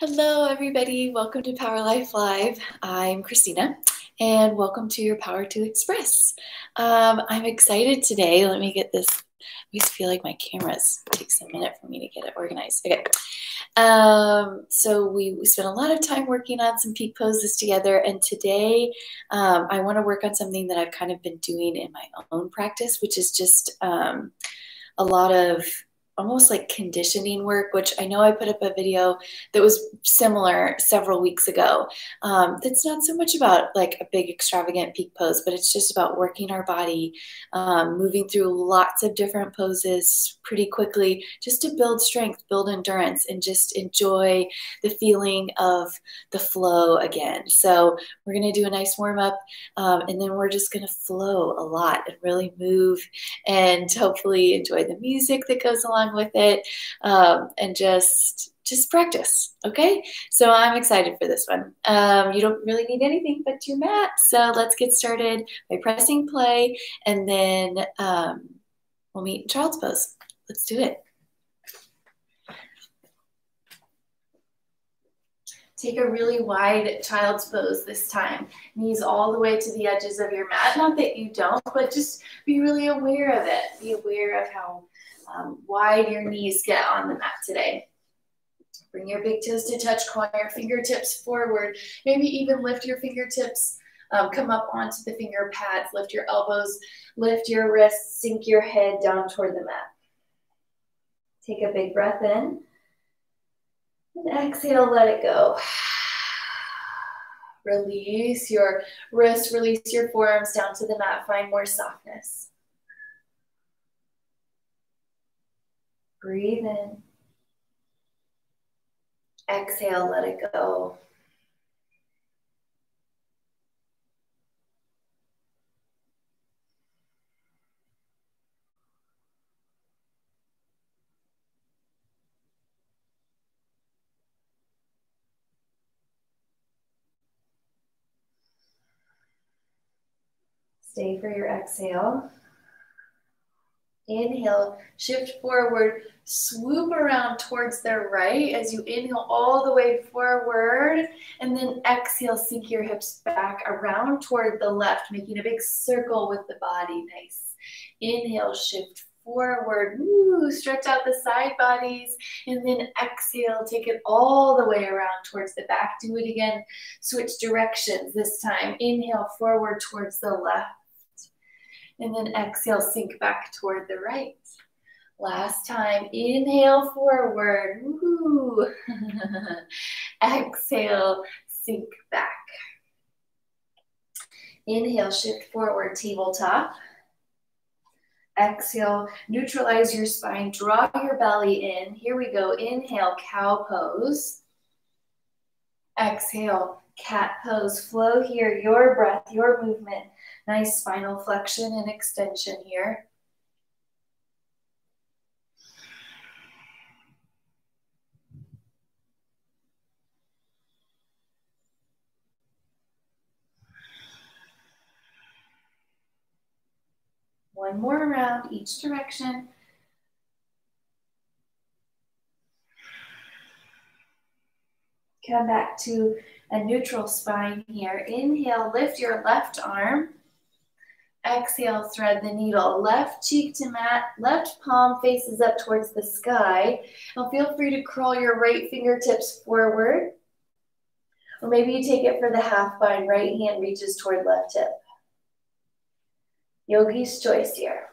Hello, everybody. Welcome to Power Life Live. I'm Kristina, and welcome to your Power 2 Express. Um, I'm excited today. Let me get this. I always feel like my cameras takes a minute for me to get it organized. Okay. Um, so we, we spent a lot of time working on some peak poses together, and today um, I want to work on something that I've kind of been doing in my own practice, which is just um, a lot of almost like conditioning work, which I know I put up a video that was similar several weeks ago. Um, that's not so much about like a big extravagant peak pose, but it's just about working our body, um, moving through lots of different poses pretty quickly, just to build strength, build endurance, and just enjoy the feeling of the flow again. So we're gonna do a nice warm up, um, and then we're just gonna flow a lot and really move, and hopefully enjoy the music that goes along along with it um, and just just practice okay? So i'm excited for this one. Um, you don't really need anything but your mat so let's get started by pressing play and then um, we'll meet in child's pose. Let's do it Take a really wide child's pose this time. Knees all the way to the edges of your mat. Not that you don't, but just be really aware of it. Be aware of how um, wide your knees get on the mat today. Bring your big toes to touch corner, fingertips forward. Maybe even lift your fingertips, um, come up onto the finger pads, lift your elbows, lift your wrists, sink your head down toward the mat. Take a big breath in. And exhale, let it go. Release your wrists, release your forearms down to the mat. Find more softness. Breathe in. Exhale, let it go. Stay for your exhale. Inhale, shift forward, swoop around towards the right as you inhale all the way forward. And then exhale, sink your hips back around toward the left, making a big circle with the body. Nice. Inhale, shift forward. Woo, stretch out the side bodies. And then exhale, take it all the way around towards the back. Do it again. Switch directions this time. Inhale forward towards the left. And then exhale, sink back toward the right. Last time, inhale forward. exhale, sink back. Inhale, shift forward, tabletop. Exhale, neutralize your spine, draw your belly in. Here we go. Inhale, cow pose. Exhale, cat pose. Flow here, your breath, your movement. Nice spinal flexion and extension here. One more round each direction. Come back to a neutral spine here. Inhale, lift your left arm. Exhale, thread the needle. Left cheek to mat, left palm faces up towards the sky. Now feel free to curl your right fingertips forward. Or maybe you take it for the half bind, right hand reaches toward left hip. Yogi's choice here.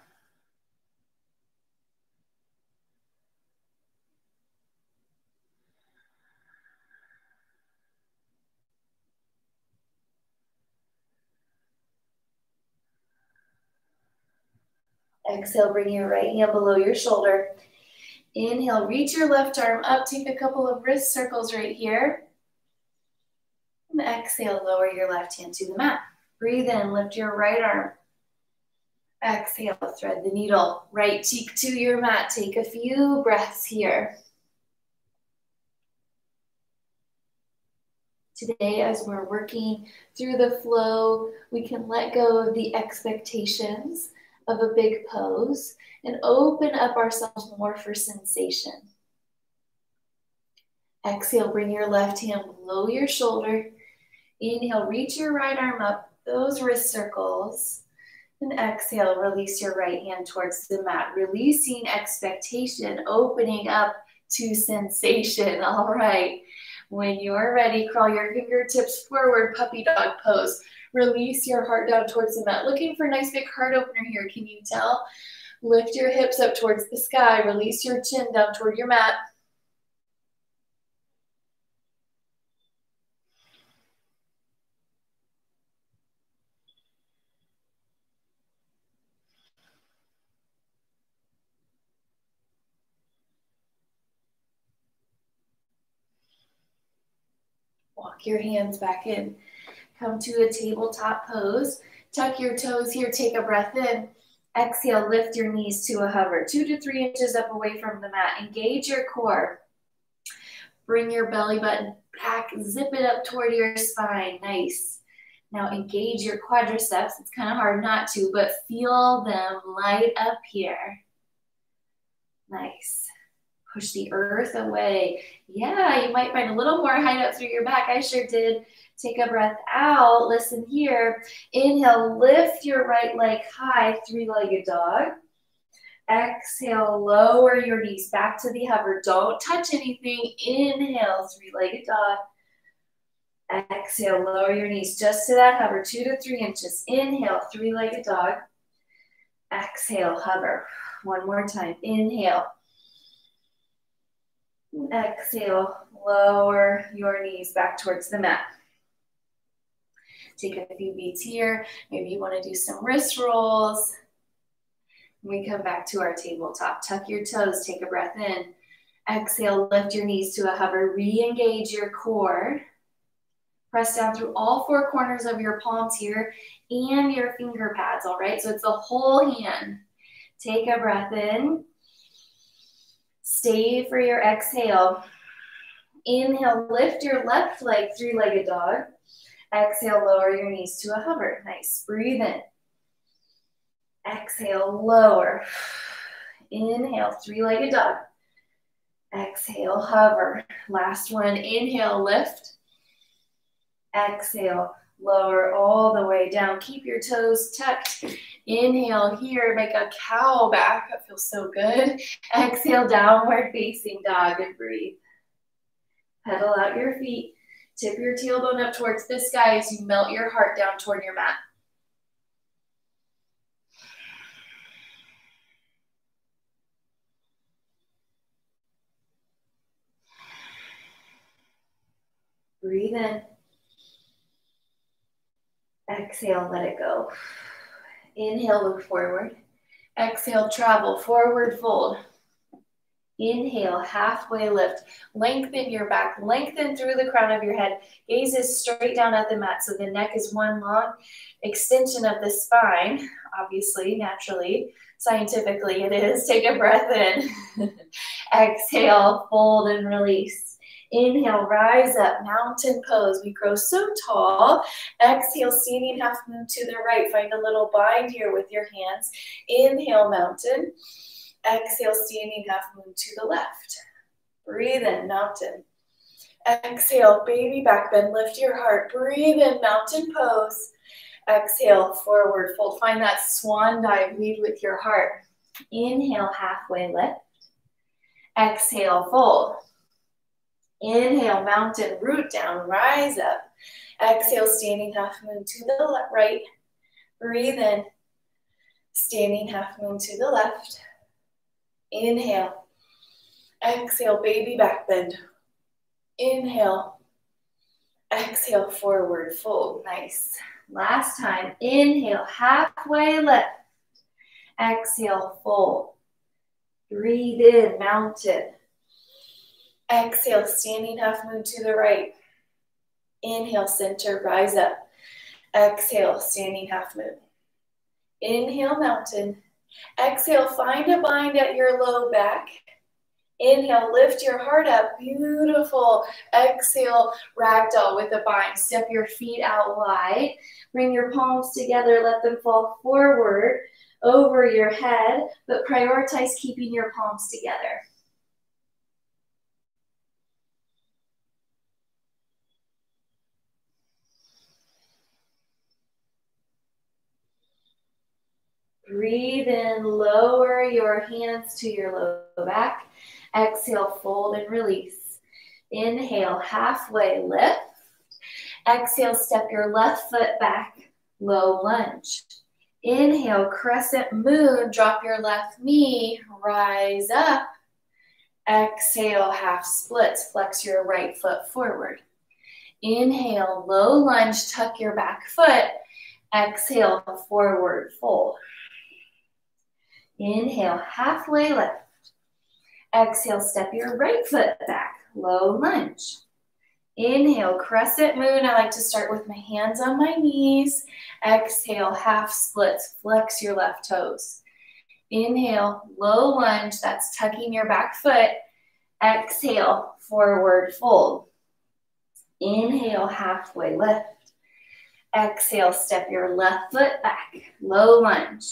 Exhale, bring your right hand below your shoulder. Inhale, reach your left arm up. Take a couple of wrist circles right here. And exhale, lower your left hand to the mat. Breathe in, lift your right arm. Exhale, thread the needle. Right cheek to your mat. Take a few breaths here. Today, as we're working through the flow, we can let go of the expectations of a big pose and open up ourselves more for sensation. Exhale, bring your left hand below your shoulder. Inhale, reach your right arm up, those wrist circles. And exhale, release your right hand towards the mat, releasing expectation, opening up to sensation. All right. When you're ready, crawl your fingertips forward, puppy dog pose. Release your heart down towards the mat. Looking for a nice big heart opener here. Can you tell? Lift your hips up towards the sky. Release your chin down toward your mat. Walk your hands back in. Come to a tabletop pose. Tuck your toes here. Take a breath in. Exhale, lift your knees to a hover, two to three inches up away from the mat. Engage your core. Bring your belly button back, zip it up toward your spine. Nice. Now engage your quadriceps. It's kind of hard not to, but feel them light up here. Nice. Push the earth away. Yeah, you might find a little more height up through your back. I sure did. Take a breath out. Listen here. Inhale, lift your right leg high, three-legged dog. Exhale, lower your knees back to the hover. Don't touch anything. Inhale, three-legged dog. Exhale, lower your knees just to that hover, two to three inches. Inhale, three-legged dog. Exhale, hover. One more time. Inhale. Exhale, lower your knees back towards the mat. Take a few beats here. Maybe you want to do some wrist rolls. We come back to our tabletop. Tuck your toes, take a breath in. Exhale, lift your knees to a hover. Re-engage your core. Press down through all four corners of your palms here and your finger pads, all right? So it's the whole hand. Take a breath in. Stay for your exhale. Inhale, lift your left leg, three-legged dog. Exhale, lower your knees to a hover. Nice. Breathe in. Exhale, lower. Inhale, three-legged dog. Exhale, hover. Last one. Inhale, lift. Exhale, lower all the way down. Keep your toes tucked. Inhale here, make a cow back. That feels so good. Exhale, downward facing dog and breathe. Pedal out your feet. Tip your tailbone up towards the sky as you melt your heart down toward your mat. Breathe in. Exhale, let it go. Inhale, look forward. Exhale, travel, forward fold. Inhale, halfway lift. Lengthen your back, lengthen through the crown of your head. Gaze is straight down at the mat, so the neck is one long extension of the spine, obviously, naturally. Scientifically, it is. Take a breath in. Exhale, fold and release. Inhale, rise up, mountain pose. We grow so tall. Exhale, standing half moon to the right. Find a little bind here with your hands. Inhale, mountain. Exhale, standing half moon to the left. Breathe in, mountain. Exhale, baby back bend. Lift your heart. Breathe in, mountain pose. Exhale, forward fold. Find that swan dive. Lead with your heart. Inhale, halfway lift. Exhale, fold. Inhale, mountain, root down, rise up. Exhale, standing half moon to the right. Breathe in. Standing half moon to the left. Inhale. Exhale, baby back bend. Inhale. Exhale, forward fold. Nice. Last time. Inhale, halfway lift. Exhale, fold. Breathe in, mountain. Exhale, standing half moon to the right. Inhale, center, rise up. Exhale, standing half moon. Inhale, mountain. Exhale, find a bind at your low back. Inhale, lift your heart up. Beautiful. Exhale, ragdoll with a bind. Step your feet out wide. Bring your palms together. Let them fall forward over your head, but prioritize keeping your palms together. Breathe in, lower your hands to your low back. Exhale, fold and release. Inhale, halfway lift. Exhale, step your left foot back, low lunge. Inhale, crescent moon, drop your left knee, rise up. Exhale, half splits, flex your right foot forward. Inhale, low lunge, tuck your back foot. Exhale, forward fold. Inhale, halfway lift. Exhale, step your right foot back, low lunge. Inhale, crescent moon. I like to start with my hands on my knees. Exhale, half splits, flex your left toes. Inhale, low lunge, that's tucking your back foot. Exhale, forward fold. Inhale, halfway lift. Exhale, step your left foot back, low lunge.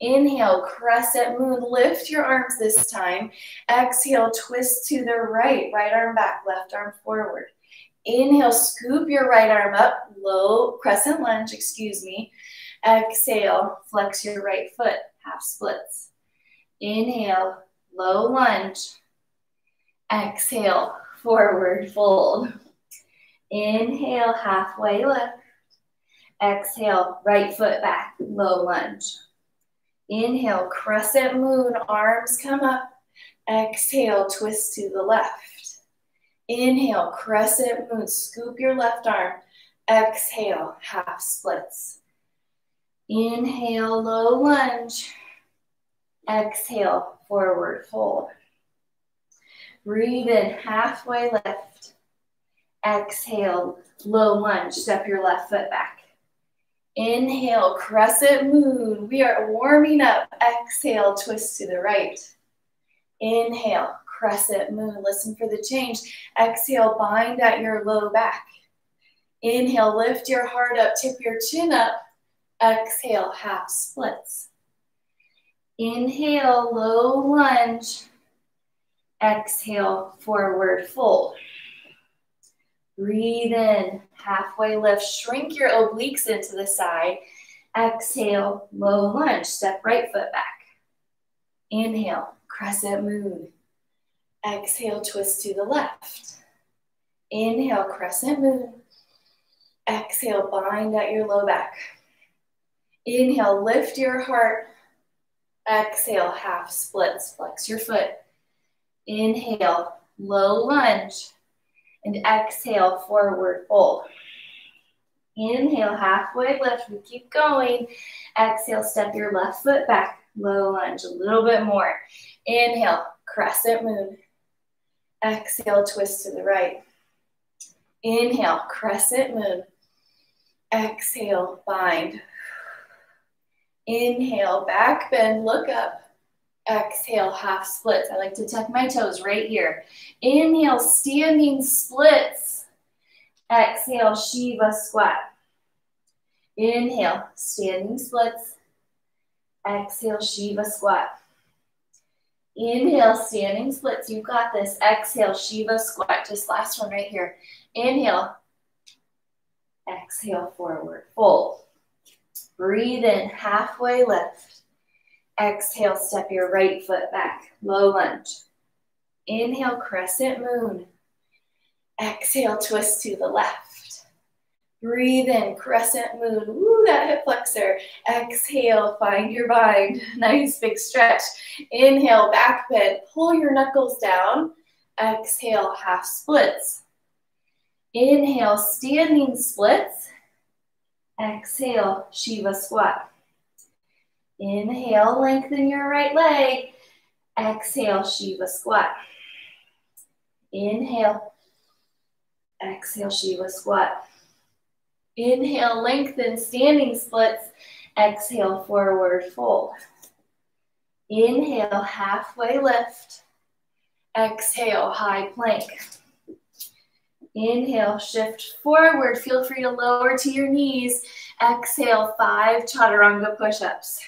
Inhale, crescent moon, lift your arms this time. Exhale, twist to the right, right arm back, left arm forward. Inhale, scoop your right arm up, low crescent lunge, excuse me. Exhale, flex your right foot, half splits. Inhale, low lunge. Exhale, forward fold. Inhale, halfway lift. Exhale, right foot back, low lunge. Inhale, crescent moon, arms come up. Exhale, twist to the left. Inhale, crescent moon, scoop your left arm. Exhale, half splits. Inhale, low lunge. Exhale, forward fold. Breathe in, halfway lift. Exhale, low lunge, step your left foot back. Inhale, crescent moon. We are warming up. Exhale, twist to the right. Inhale, crescent moon. Listen for the change. Exhale, bind at your low back. Inhale, lift your heart up, tip your chin up. Exhale, half splits. Inhale, low lunge. Exhale, forward fold. Breathe in, halfway lift. Shrink your obliques into the side. Exhale, low lunge. Step right foot back. Inhale, crescent moon. Exhale, twist to the left. Inhale, crescent moon. Exhale, bind at your low back. Inhale, lift your heart. Exhale, half splits. Flex your foot. Inhale, low lunge and exhale, forward fold. Inhale, halfway lift. We keep going. Exhale, step your left foot back. Low lunge, a little bit more. Inhale, crescent moon. Exhale, twist to the right. Inhale, crescent moon. Exhale, bind. Inhale, back bend, look up. Exhale, half splits. I like to tuck my toes right here. Inhale, standing splits. Exhale, Shiva squat. Inhale, standing splits. Exhale, Shiva squat. Inhale, standing splits. You got this. Exhale, Shiva squat. Just last one right here. Inhale. Exhale, forward fold. Breathe in, halfway lift. Exhale, step your right foot back, low lunge. Inhale, crescent moon. Exhale, twist to the left. Breathe in, crescent moon. Woo, that hip flexor. Exhale, find your bind. Nice big stretch. Inhale, back bend. Pull your knuckles down. Exhale, half splits. Inhale, standing splits. Exhale, Shiva squat. Inhale, lengthen your right leg. Exhale, Shiva squat. Inhale. Exhale, Shiva squat. Inhale, lengthen, standing splits. Exhale, forward fold. Inhale, halfway lift. Exhale, high plank. Inhale, shift forward. Feel free to lower to your knees. Exhale, five chaturanga push-ups.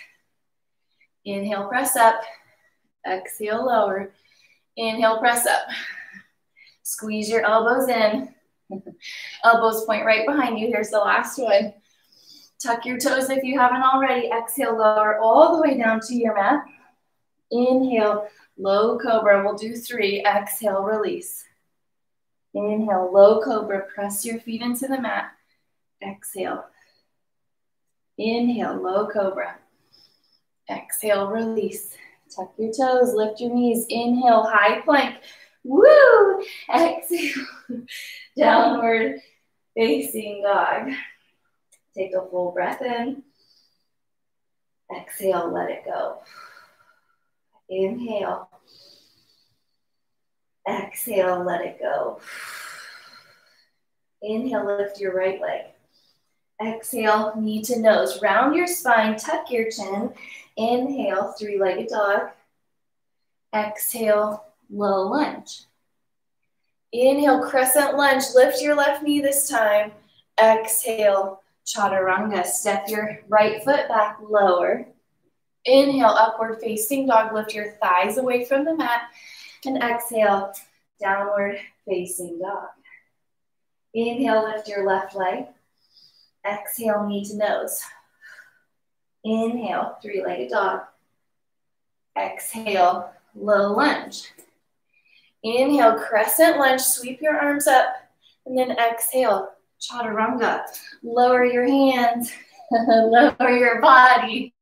Inhale, press up. Exhale, lower. Inhale, press up. Squeeze your elbows in. elbows point right behind you. Here's the last one. Tuck your toes if you haven't already. Exhale, lower all the way down to your mat. Inhale, low cobra. We'll do three. Exhale, release. Inhale, low cobra. Press your feet into the mat. Exhale. Inhale, low cobra. Exhale, release. Tuck your toes, lift your knees. Inhale, high plank. Woo! Exhale, downward facing dog. Take a full breath in. Exhale, let it go. Inhale. Exhale, let it go. Inhale, lift your right leg. Exhale, knee to nose. Round your spine, tuck your chin. Inhale, three-legged dog. Exhale, low lunge. Inhale, crescent lunge. Lift your left knee this time. Exhale, chaturanga. Step your right foot back lower. Inhale, upward facing dog. Lift your thighs away from the mat. And exhale, downward facing dog. Inhale, lift your left leg. Exhale, knee to nose. Inhale, three-legged dog. Exhale, low lunge. Inhale, crescent lunge, sweep your arms up, and then exhale, chaturanga. Lower your hands, lower your body.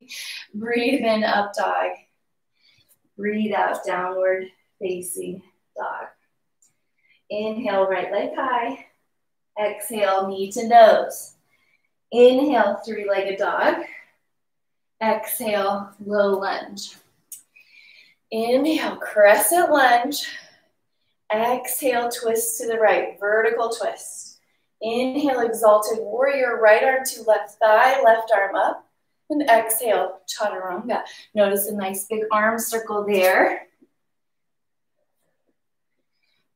Breathe in, up dog. Breathe out, downward facing dog. Inhale, right leg high. Exhale, knee to nose. Inhale, three-legged dog. Exhale, low lunge. Inhale, crescent lunge. Exhale, twist to the right, vertical twist. Inhale, exalted warrior, right arm to left thigh, left arm up. And exhale, chaturanga. Notice a nice big arm circle there.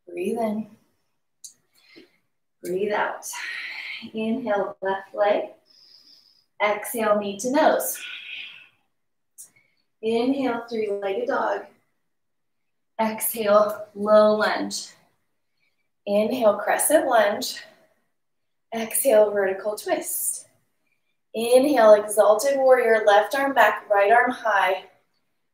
Breathe in. Breathe out. Inhale, left leg. Exhale, knee to nose. Inhale, three-legged dog. Exhale, low lunge. Inhale, crescent lunge. Exhale, vertical twist. Inhale, exalted warrior, left arm back, right arm high.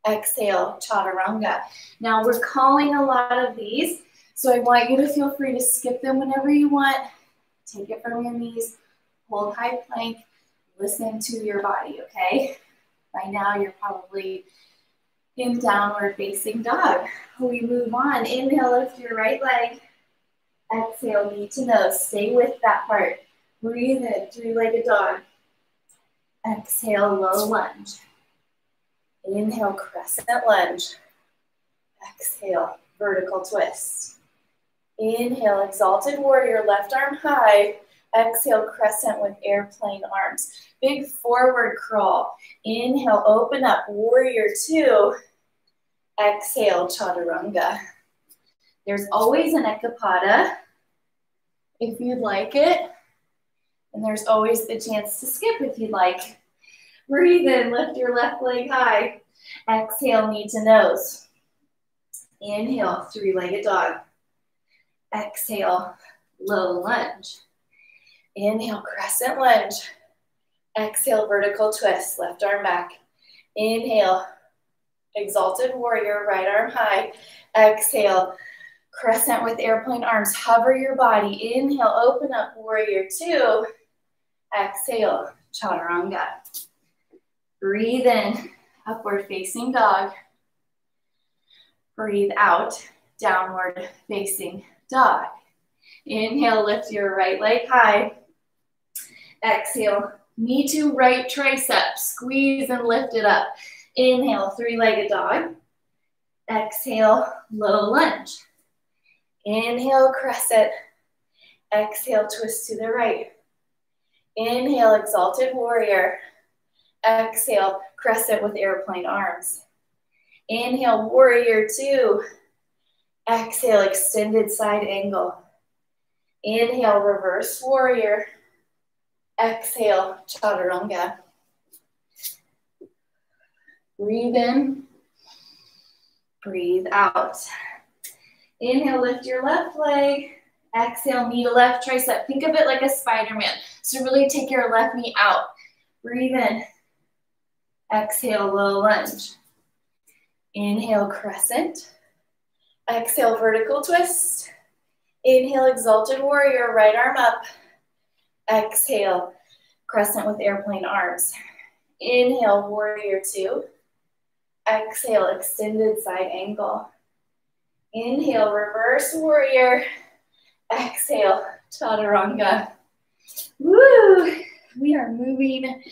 Exhale, chaturanga. Now we're calling a lot of these, so I want you to feel free to skip them whenever you want. Take it from your knees, hold high plank, listen to your body, okay? By now you're probably in downward facing dog. We move on. Inhale, lift your right leg. Exhale, knee to nose. Stay with that part. Breathe in, three-legged dog. Exhale, low lunge. Inhale, crescent lunge. Exhale, vertical twist. Inhale, exalted warrior, left arm high. Exhale, crescent with airplane arms. Big forward crawl. Inhale, open up, warrior two. Exhale, chaturanga. There's always an ekapada if you'd like it. And there's always the chance to skip if you'd like. Breathe in, lift your left leg high. Exhale, knee to nose. Inhale, three-legged dog. Exhale, low lunge. Inhale, crescent lunge. Exhale, vertical twist, left arm back. Inhale, exalted warrior, right arm high. Exhale, crescent with airplane arms. Hover your body. Inhale, open up, warrior two. Exhale, chaturanga. Breathe in, upward facing dog. Breathe out, downward facing dog. Inhale, lift your right leg high. Exhale, knee to right tricep. Squeeze and lift it up. Inhale, three-legged dog. Exhale, low lunge. Inhale, crescent. Exhale, twist to the right. Inhale, exalted warrior. Exhale, crescent with airplane arms. Inhale, warrior two. Exhale, extended side angle. Inhale, reverse warrior. Exhale, chaturanga. Breathe in. Breathe out. Inhale, lift your left leg. Exhale, knee to left tricep. Think of it like a Spider-Man. So really take your left knee out. Breathe in. Exhale, low lunge. Inhale, crescent. Exhale, vertical twist. Inhale, exalted warrior, right arm up. Exhale, crescent with airplane arms. Inhale, warrior two. Exhale, extended side angle. Inhale, reverse warrior. Exhale, chaturanga. Woo! We are moving.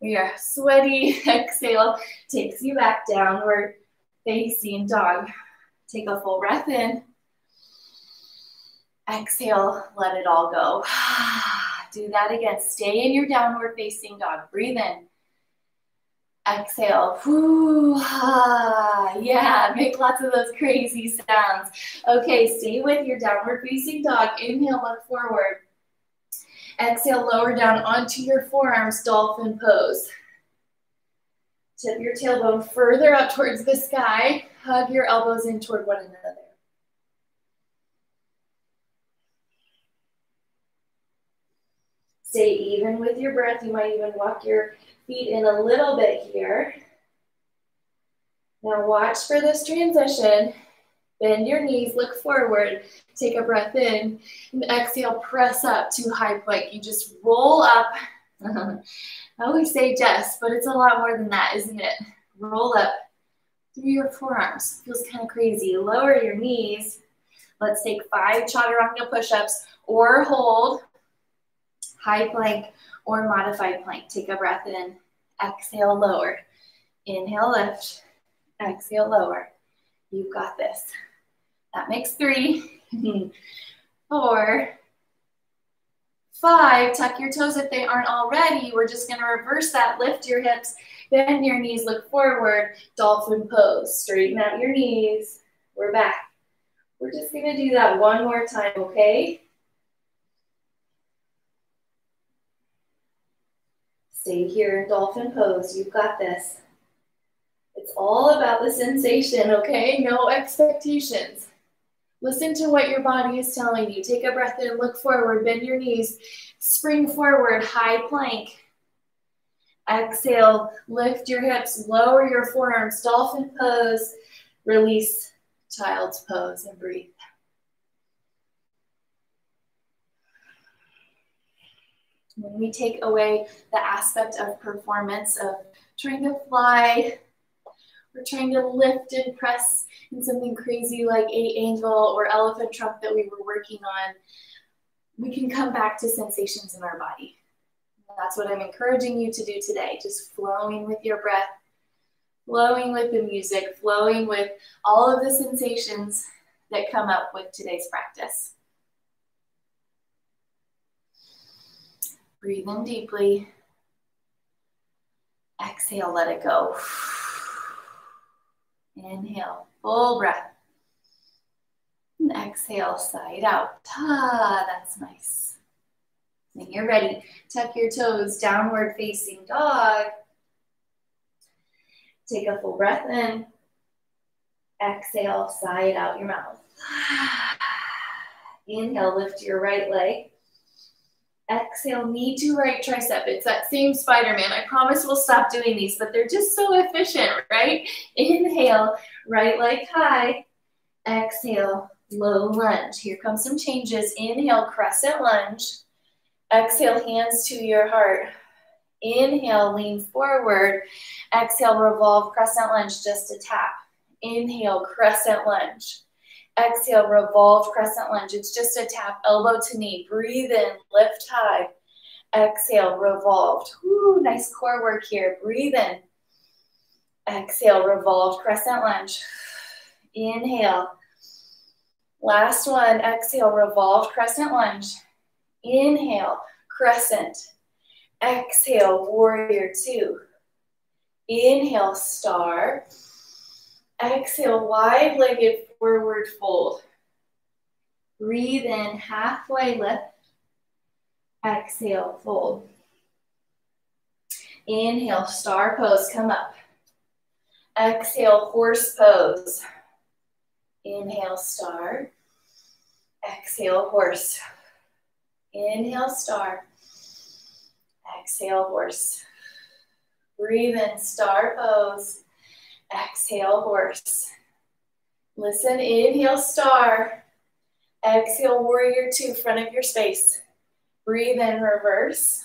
We are sweaty. Exhale takes you back downward facing dog. Take a full breath in. Exhale, let it all go. Do that again. Stay in your downward facing dog. Breathe in. Exhale. Whoo, ah, yeah, make lots of those crazy sounds. Okay, stay with your downward facing dog. Inhale, look forward. Exhale, lower down onto your forearms, dolphin pose. Tip your tailbone further up towards the sky. Hug your elbows in toward one another. Stay even with your breath. You might even walk your feet in a little bit here. Now watch for this transition. Bend your knees, look forward, take a breath in, and exhale, press up to high plank. You just roll up. I always say just, but it's a lot more than that, isn't it? Roll up through your forearms. Feels kind of crazy. Lower your knees. Let's take five chaturanga push-ups or hold, high plank or modified plank. Take a breath in, exhale, lower. Inhale, lift, exhale, lower. You've got this. That makes three, four, five. Tuck your toes if they aren't already. We're just gonna reverse that. Lift your hips, bend your knees, look forward. Dolphin pose. Straighten out your knees. We're back. We're just gonna do that one more time, okay? Stay here in dolphin pose. You've got this. It's all about the sensation, okay? No expectations. Listen to what your body is telling you. Take a breath in, look forward, bend your knees, spring forward, high plank. Exhale, lift your hips, lower your forearms, dolphin pose, release child's pose, and breathe. When we take away the aspect of performance of trying to fly, we're trying to lift and press in something crazy like eight angle or elephant trunk that we were working on, we can come back to sensations in our body. That's what I'm encouraging you to do today, just flowing with your breath, flowing with the music, flowing with all of the sensations that come up with today's practice. Breathe in deeply. Exhale, let it go. Inhale, full breath. And exhale, side out. Ah, that's nice. When you're ready, tuck your toes, downward facing dog. Take a full breath in. Exhale, side out your mouth. Inhale, lift your right leg. Exhale, knee to right tricep. It's that same Spider-Man. I promise we'll stop doing these, but they're just so efficient, right? Inhale, right leg high. Exhale, low lunge. Here come some changes. Inhale, crescent lunge. Exhale, hands to your heart. Inhale, lean forward. Exhale, revolve, crescent lunge, just a tap. Inhale, crescent lunge. Exhale, revolve, crescent lunge. It's just a tap, elbow to knee. Breathe in, lift high. Exhale, revolved. Woo, nice core work here. Breathe in. Exhale, revolved, crescent lunge. Inhale. Last one, exhale, revolved, crescent lunge. Inhale, crescent. Exhale, warrior two. Inhale, star. Exhale, wide-legged forward fold. Breathe in, halfway lift. Exhale, fold. Inhale, star pose, come up. Exhale, horse pose. Inhale, star. Exhale, horse. Inhale, star. Exhale, horse. Breathe in, star pose. Exhale, horse. Listen, inhale, star. Exhale, warrior two, front of your space. Breathe in, reverse.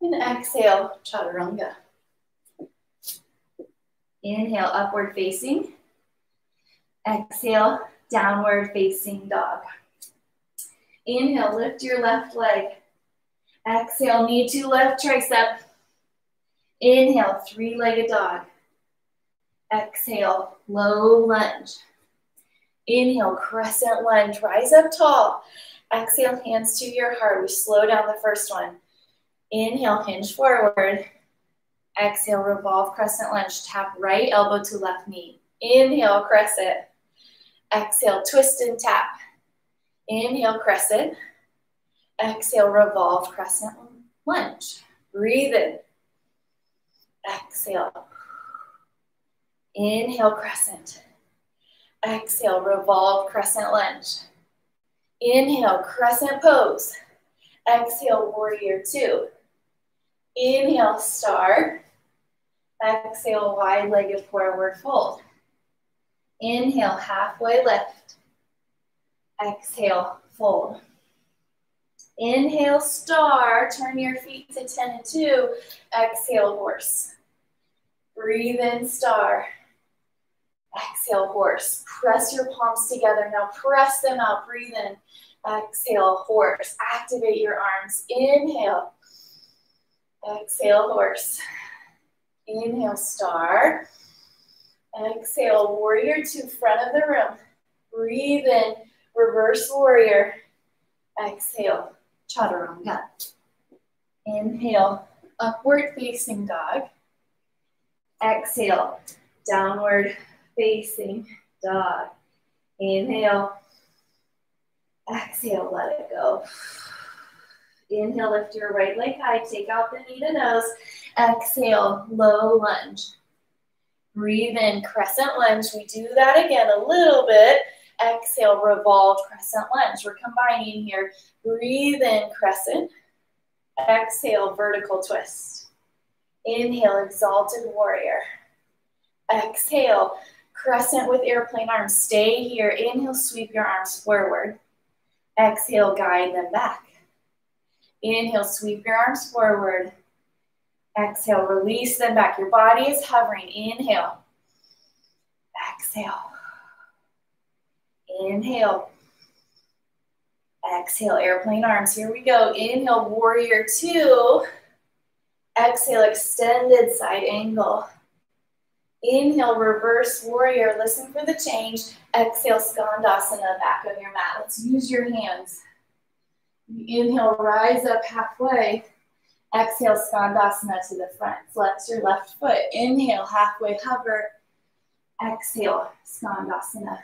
And exhale, chaturanga. Inhale, upward facing. Exhale, downward facing dog. Inhale, lift your left leg. Exhale, knee to left tricep. Inhale, three-legged dog. Exhale, low lunge. Inhale, crescent lunge, rise up tall. Exhale, hands to your heart. We slow down the first one. Inhale, hinge forward. Exhale, revolve crescent lunge. Tap right elbow to left knee. Inhale, crescent. Exhale, twist and tap. Inhale, crescent. Exhale, revolve crescent lunge. Breathe in. Exhale. Inhale, crescent. Exhale, revolve crescent lunge. Inhale, crescent pose. Exhale, warrior two. Inhale, star. Exhale, wide-legged forward fold. Inhale, halfway lift. Exhale, fold. Inhale, star. Turn your feet to 10 and 2. Exhale, horse. Breathe in, star. Exhale, horse. Press your palms together. Now press them out. Breathe in. Exhale, horse. Activate your arms. Inhale. Exhale, horse. Inhale, star. Exhale, warrior to front of the room. Breathe in, reverse warrior. Exhale, chaturanga. Inhale, upward facing dog. Exhale, downward facing dog. Inhale. Exhale, let it go. Inhale, lift your right leg high. Take out the knee to nose. Exhale, low lunge. Breathe in, crescent lunge. We do that again a little bit. Exhale, revolve, crescent lunge. We're combining here. Breathe in, crescent. Exhale, vertical twist. Inhale, exalted warrior. Exhale, crescent with airplane arms. Stay here. Inhale, sweep your arms forward. Exhale, guide them back. Inhale, sweep your arms forward. Exhale, release them back. Your body is hovering. Inhale. Exhale. Inhale. Exhale, airplane arms. Here we go. Inhale, warrior two. Exhale, extended side angle. Inhale, reverse warrior. Listen for the change. Exhale, skandasana, back of your mat. Let's use your hands. Inhale, rise up halfway. Exhale, skandasana to the front. Flex your left foot. Inhale, halfway hover. Exhale, skandasana.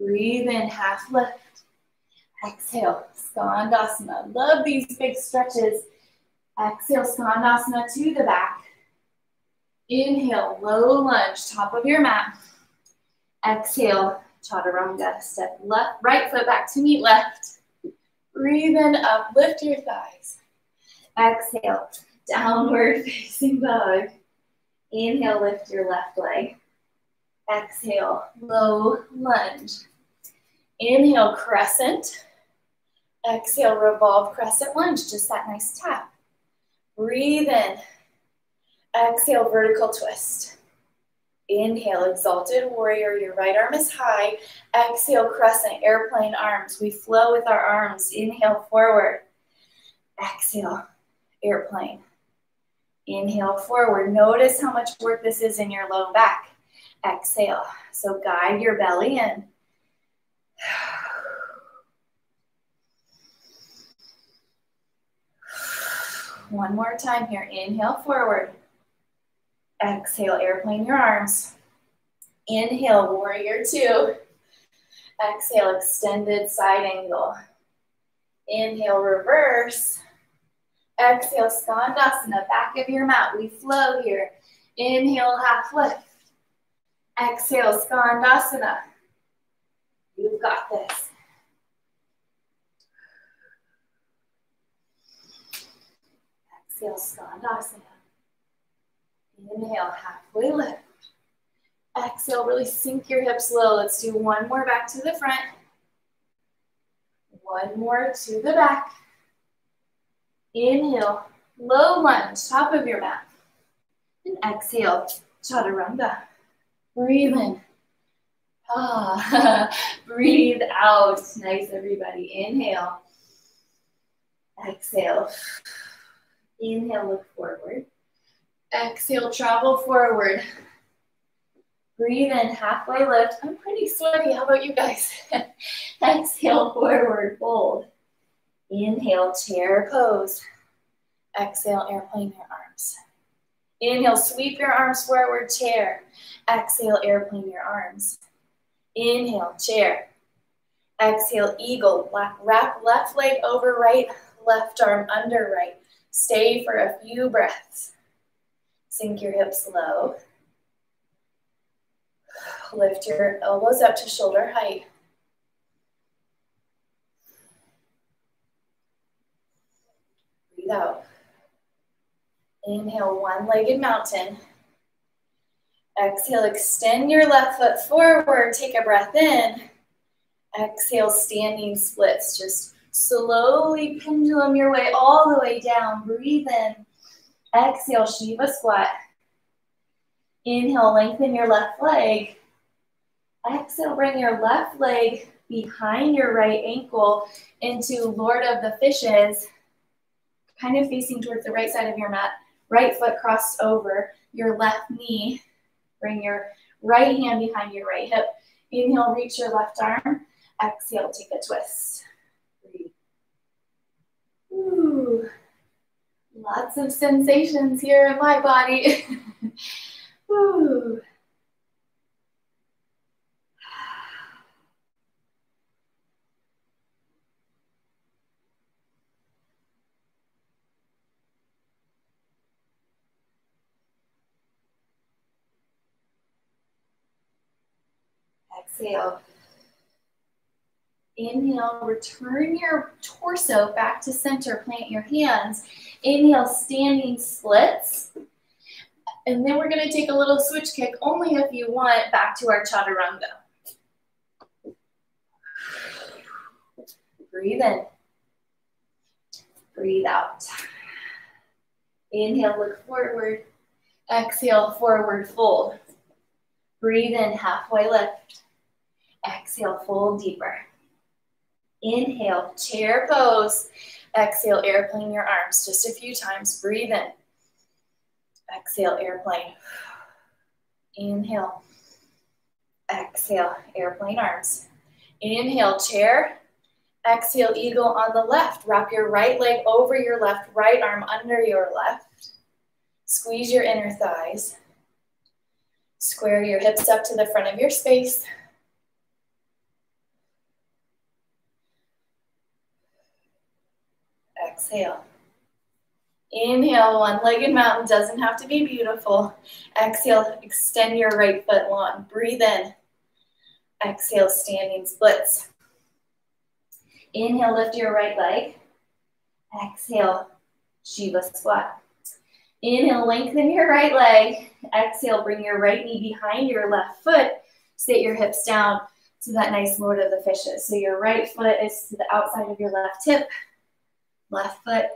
Breathe in, half lift. Exhale, skandasana. Love these big stretches. Exhale, skandasana to the back. Inhale, low lunge, top of your mat. Exhale, chaturanga. Step left, right foot back to meet left. Breathe in, up, lift your thighs. Exhale, downward facing dog. Inhale, lift your left leg. Exhale, low lunge. Inhale, crescent. Exhale, revolve crescent lunge, just that nice tap. Breathe in. Exhale, vertical twist. Inhale, exalted warrior. Your right arm is high. Exhale, crescent, airplane arms. We flow with our arms. Inhale, forward. Exhale, airplane. Inhale, forward. Notice how much work this is in your low back. Exhale. So guide your belly in. One more time here. Inhale, forward. Exhale, airplane your arms. Inhale, warrior two. Exhale, extended side angle. Inhale, reverse. Exhale, skandasana, back of your mat. We flow here. Inhale, half lift. Exhale, skandasana. You've got this. Exhale, skandasana. Inhale, halfway lift. Exhale, really sink your hips low. Let's do one more back to the front. One more to the back. Inhale, low lunge, top of your mat. And exhale, chaturanga. Breathe in. Ah, breathe out. Nice, everybody. Inhale. Exhale. Inhale, look forward. Exhale, travel forward. Breathe in, halfway lift. I'm pretty sweaty. How about you guys? Exhale, forward fold. Inhale, chair pose. Exhale, airplane your arms. Inhale, sweep your arms forward, chair. Exhale, airplane your arms. Inhale, chair. Exhale, eagle. Wrap left leg over right, left arm under right. Stay for a few breaths. Sink your hips low. Lift your elbows up to shoulder height. Breathe out. Inhale, one-legged mountain. Exhale, extend your left foot forward. Take a breath in. Exhale, standing splits. Just slowly pendulum your way all the way down. Breathe in. Exhale, Shiva squat. Inhale, lengthen your left leg. Exhale, bring your left leg behind your right ankle into Lord of the Fishes, kind of facing towards the right side of your mat. Right foot crossed over your left knee. Bring your right hand behind your right hip. Inhale, reach your left arm. Exhale, take a twist. Ooh. Lots of sensations here in my body. Exhale. Inhale, return your torso back to center, plant your hands. Inhale, standing splits. And then we're gonna take a little switch kick, only if you want, back to our chaturanga. Breathe in. Breathe out. Inhale, look forward. Exhale, forward fold. Breathe in, halfway lift. Exhale, fold deeper. Inhale, chair pose. Exhale, airplane your arms. Just a few times. Breathe in. Exhale, airplane. Inhale. Exhale, airplane arms. Inhale, chair. Exhale, eagle on the left. Wrap your right leg over your left, right arm under your left. Squeeze your inner thighs. Square your hips up to the front of your space. Exhale. Inhale, one-legged mountain doesn't have to be beautiful. Exhale, extend your right foot long. Breathe in. Exhale, standing splits. Inhale, lift your right leg. Exhale, Shiva squat. Inhale, lengthen your right leg. Exhale, bring your right knee behind your left foot. Sit your hips down to that nice Lord of the Fishes. So your right foot is to the outside of your left hip. Left foot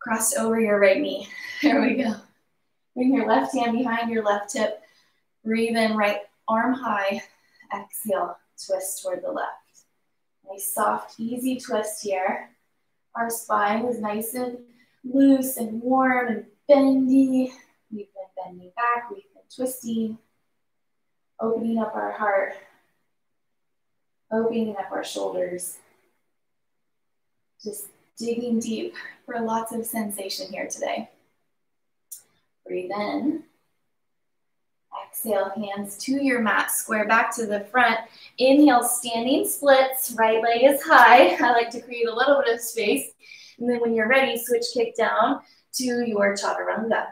crossed over your right knee. There we go. Bring your left hand behind your left hip. Breathe in, right arm high. Exhale, twist toward the left. Nice, soft, easy twist here. Our spine is nice and loose and warm and bendy. We've been bending back, we've been twisting, opening up our heart, opening up our shoulders. Just digging deep for lots of sensation here today. Breathe in. Exhale, hands to your mat, square back to the front. Inhale, standing splits, right leg is high. I like to create a little bit of space. And then when you're ready, switch kick down to your chaturanga.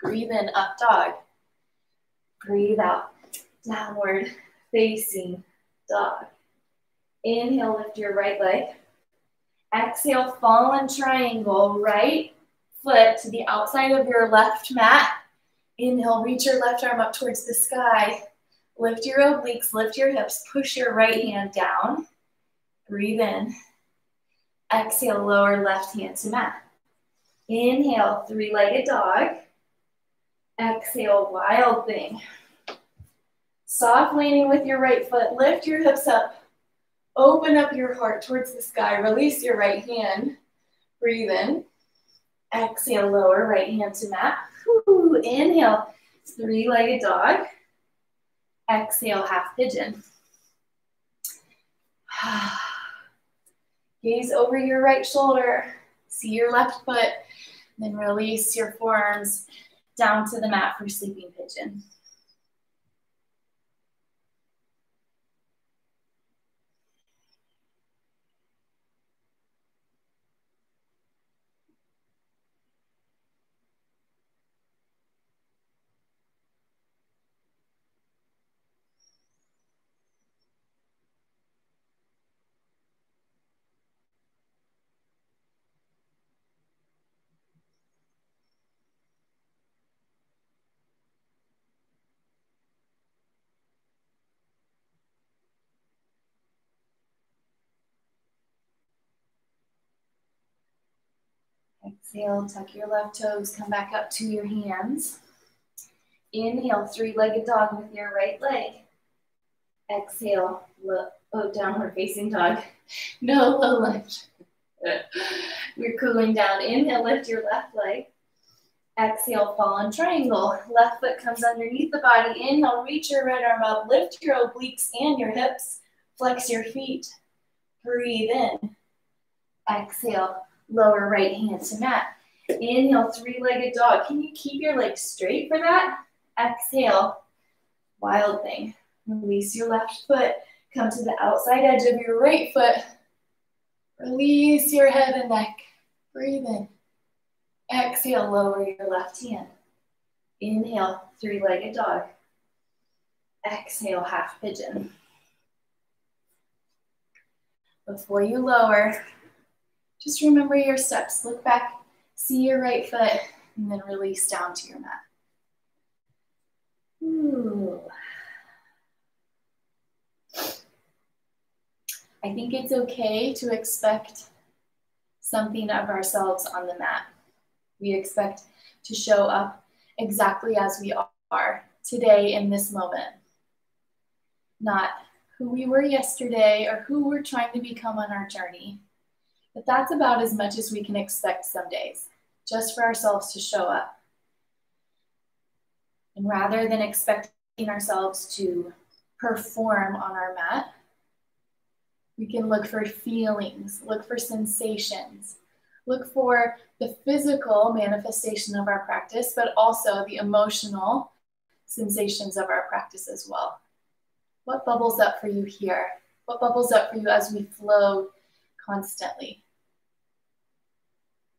Breathe in, up dog. Breathe out, downward facing dog. Inhale, lift your right leg. Exhale, fallen triangle, right foot to the outside of your left mat. Inhale, reach your left arm up towards the sky. Lift your obliques, lift your hips, push your right hand down. Breathe in. Exhale, lower left hand to mat. Inhale, three-legged dog. Exhale, wild thing. Soft landing with your right foot. Lift your hips up. Open up your heart towards the sky. Release your right hand. Breathe in. Exhale, lower right hand to mat. Inhale, three-legged dog. Exhale, half pigeon. Gaze over your right shoulder. See your left foot. Then release your forearms down to the mat for sleeping pigeon. Exhale, tuck your left toes, come back up to your hands. Inhale, three-legged dog with your right leg. Exhale, look, oh, downward facing dog. No low lunge. You're cooling down. Inhale, lift your left leg. Exhale, fallen triangle. Left foot comes underneath the body. Inhale, reach your right arm up. Lift your obliques and your hips. Flex your feet. Breathe in. Exhale, lower right hand to mat. Inhale, three-legged dog. Can you keep your legs straight for that? Exhale, wild thing. Release your left foot. Come to the outside edge of your right foot. Release your head and neck. Breathe in. Exhale, lower your left hand. Inhale, three-legged dog. Exhale, half pigeon. Before you lower, just remember your steps. Look back, see your right foot, and then release down to your mat. Ooh. I think it's okay to expect something of ourselves on the mat. We expect to show up exactly as we are today in this moment. Not who we were yesterday or who we're trying to become on our journey. But that's about as much as we can expect some days, just for ourselves to show up. And rather than expecting ourselves to perform on our mat, we can look for feelings, look for sensations, look for the physical manifestation of our practice, but also the emotional sensations of our practice as well. What bubbles up for you here? What bubbles up for you as we flow constantly?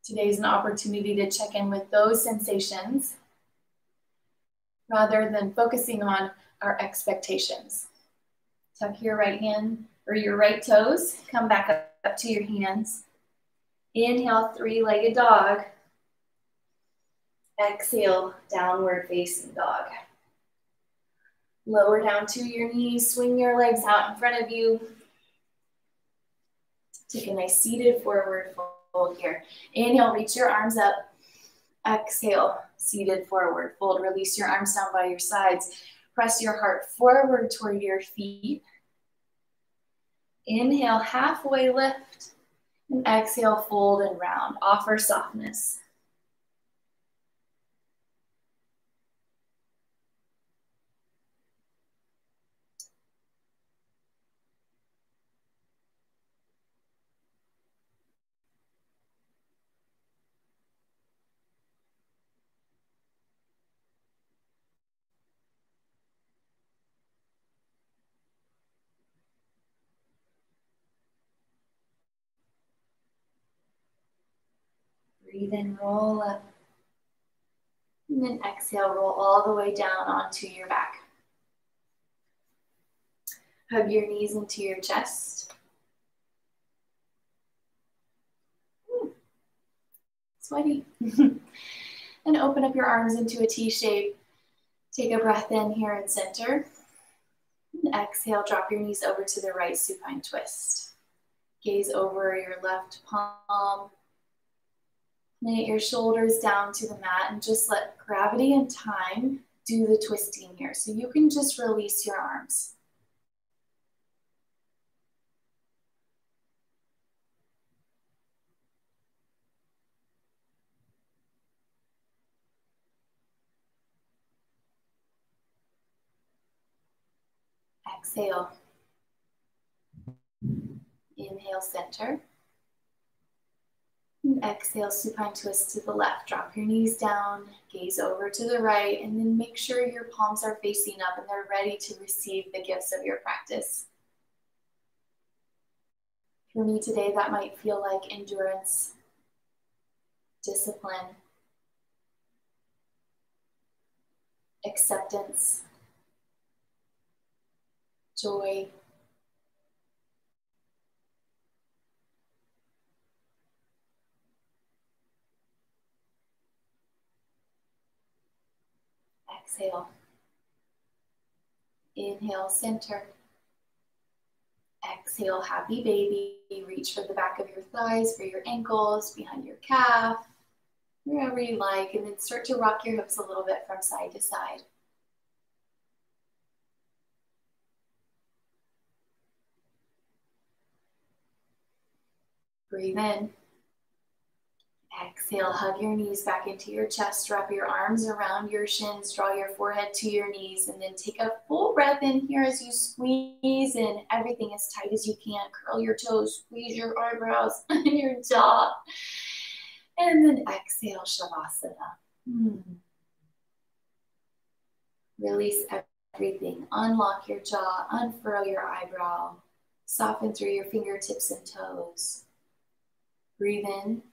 Today is an opportunity to check in with those sensations rather than focusing on our expectations. Tuck your right hand or your right toes, come back up, up to your hands. Inhale, three-legged dog. Exhale, downward facing dog. Lower down to your knees, swing your legs out in front of you. Take a nice seated forward fold here. Inhale, reach your arms up. Exhale, seated forward fold. Release your arms down by your sides. Press your heart forward toward your feet. Inhale, halfway lift. And exhale, fold and round. Offer softness. Breathe in, roll up. And then exhale, roll all the way down onto your back. Hug your knees into your chest. sweaty. and open up your arms into a T shape. Take a breath in here and center. And exhale, drop your knees over to the right supine twist. Gaze over your left palm. Knit your shoulders down to the mat and just let gravity and time do the twisting here. So you can just release your arms. Exhale. Inhale, center. And exhale, supine twist to the left. Drop your knees down, gaze over to the right, and then make sure your palms are facing up and they're ready to receive the gifts of your practice. For me today, that might feel like endurance, discipline, acceptance, joy. Exhale. Inhale, center. Exhale, happy baby. Reach for the back of your thighs, for your ankles, behind your calf, wherever you like, and then start to rock your hips a little bit from side to side. Breathe in. Exhale, hug your knees back into your chest. Wrap your arms around your shins. Draw your forehead to your knees. And then take a full breath in here as you squeeze in everything as tight as you can. Curl your toes, squeeze your eyebrows and your jaw. And then exhale, Shavasana. Hmm. Release everything. Unlock your jaw, unfurl your eyebrow. Soften through your fingertips and toes. Breathe in.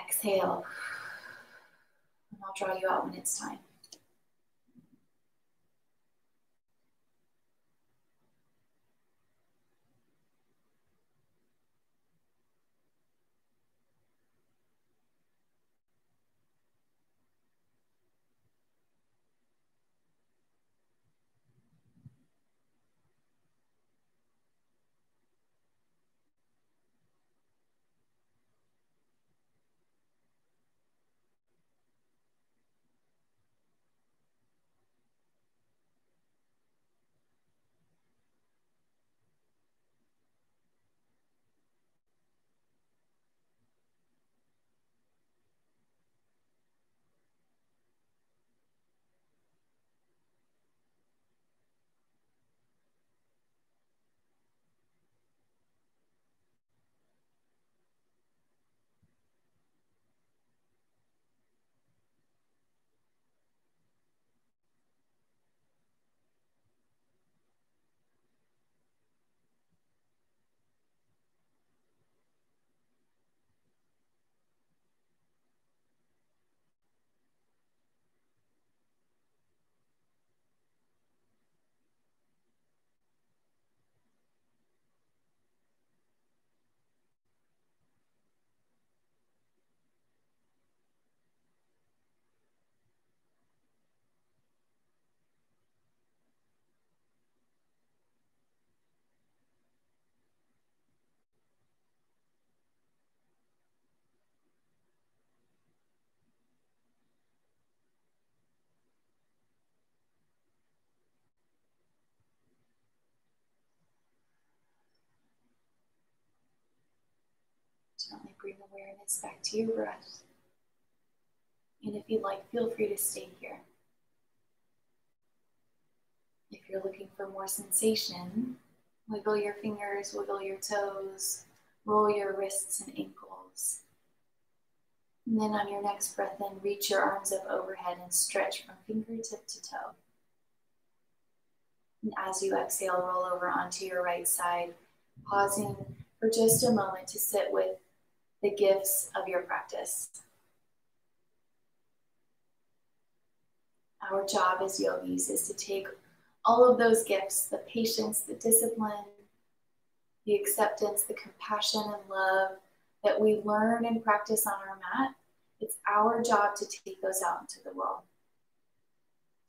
Exhale. And I'll draw you out when it's time. Bring awareness back to your breath. And if you'd like, feel free to stay here. If you're looking for more sensation, wiggle your fingers, wiggle your toes, roll your wrists and ankles. And then on your next breath in, reach your arms up overhead and stretch from fingertip to toe. And as you exhale, roll over onto your right side, pausing for just a moment to sit with the gifts of your practice. Our job as yogis is to take all of those gifts the patience, the discipline, the acceptance, the compassion and love, that we learn and practice on our mat, it's our job to take those out into the world.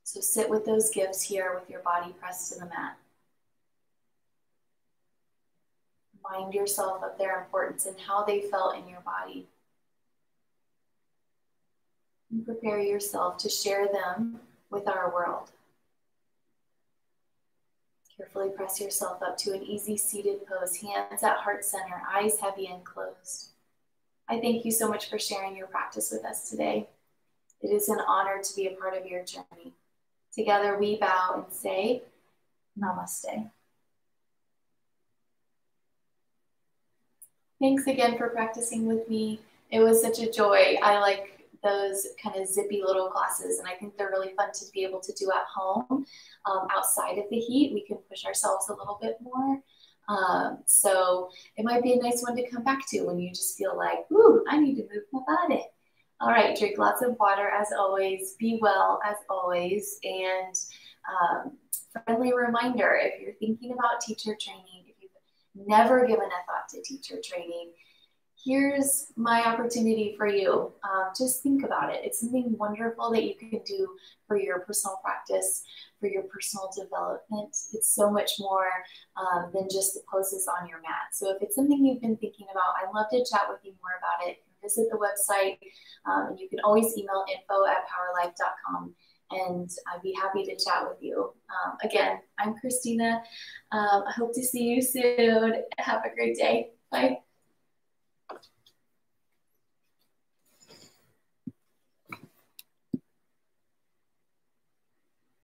So sit with those gifts here with your body pressed to the mat. Remind yourself of their importance and how they felt in your body. And prepare yourself to share them with our world. Carefully press yourself up to an easy seated pose, hands at heart center, eyes heavy and closed. I thank you so much for sharing your practice with us today. It is an honor to be a part of your journey. Together we bow and say, Namaste. Thanks again for practicing with me. It was such a joy. I like those kind of zippy little classes. And I think they're really fun to be able to do at home. Um, outside of the heat, we can push ourselves a little bit more. Um, so it might be a nice one to come back to when you just feel like, ooh, I need to move my body. All right, drink lots of water as always. Be well as always. And um, friendly reminder if you're thinking about teacher training, never given a thought to teacher training, here's my opportunity for you. Um, just think about it. It's something wonderful that you can do for your personal practice, for your personal development. It's so much more um, than just the poses on your mat. So if it's something you've been thinking about, I'd love to chat with you more about it. Visit the website, um, and you can always email info at powerlife.com and I'd be happy to chat with you. Um, again, I'm Kristina. Um, I hope to see you soon. Have a great day. Bye.